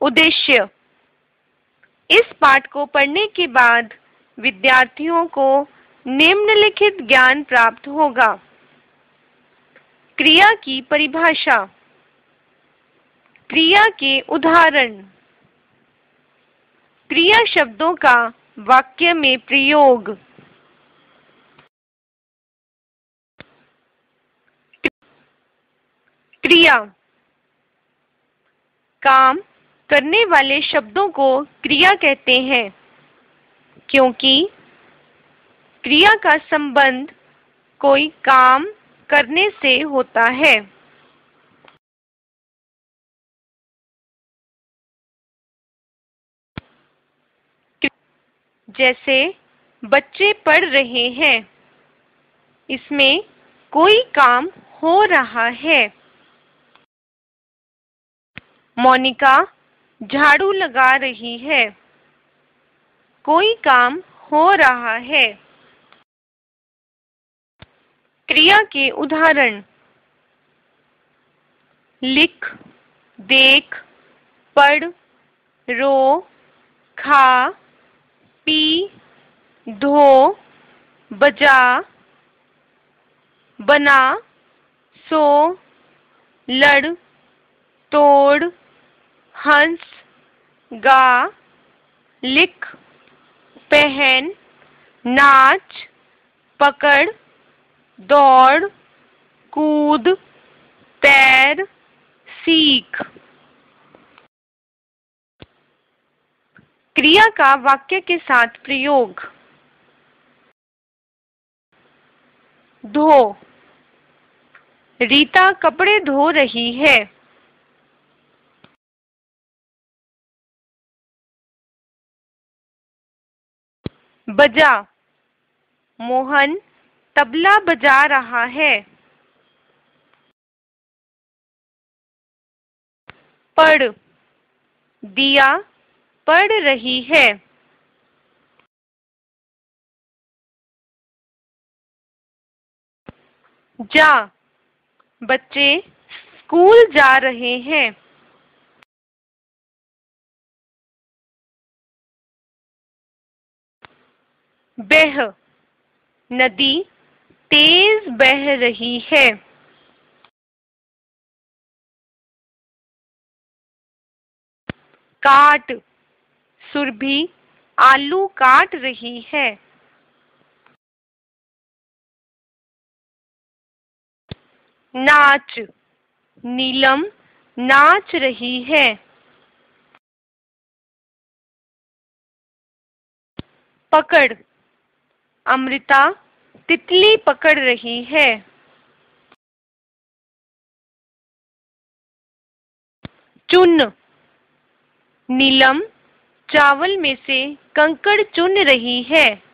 उद्देश्य। इस पाठ को पढ़ने के बाद विद्यार्थियों को निम्नलिखित ज्ञान प्राप्त होगा। क्रिया की परिभाषा। क्रिया के उदाहरण। क्रिया शब्दों का वाक्य में प्रयोग। क्रिया। काम। करने वाले शब्दों को क्रिया कहते हैं, क्योंकि क्रिया का संबंध कोई काम करने से होता है। जैसे बच्चे पढ़ रहे हैं, इसमें कोई काम हो रहा है। मोनिका झाड़ू लगा रही है। कोई काम हो रहा है। क्रिया के उदाहरण। लिख, देख, पढ़, रो, खा, पी, धो, बजा, बना, सो, लड़, तोड़ हंस, गा, लिख, पहन, नाच, पकड़, दौड़, कूद, तैर, सीख। क्रिया का वाक्य के साथ प्रयोग। धो। रीता कपड़े धो रही है। बजा। मोहन तबला बजा रहा है। पढ़। दिया पढ़ रही है। जा। बच्चे स्कूल जा रहे हैं। बह, नदी तेज बह रही है। काट, सुरभि आलू काट रही है। नाच, नीलम नाच रही है। पकड़ अमृता तितली पकड़ रही है। चुन। नीलम चावल में से कंकड़ चुन रही है।